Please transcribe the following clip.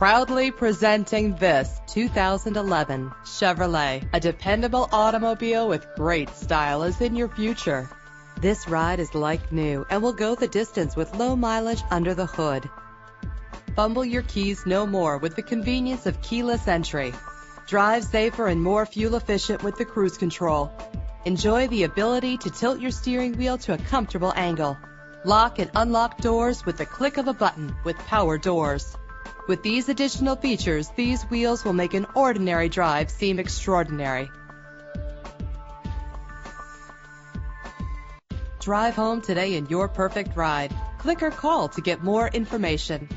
Proudly presenting this 2011 Chevrolet. A dependable automobile with great style is in your future. This ride is like new and will go the distance with low mileage under the hood. Fumble your keys no more with the convenience of keyless entry. Drive safer and more fuel efficient with the cruise control. Enjoy the ability to tilt your steering wheel to a comfortable angle. Lock and unlock doors with the click of a button with power doors. With these additional features, these wheels will make an ordinary drive seem extraordinary. Drive home today in your perfect ride. Click or call to get more information.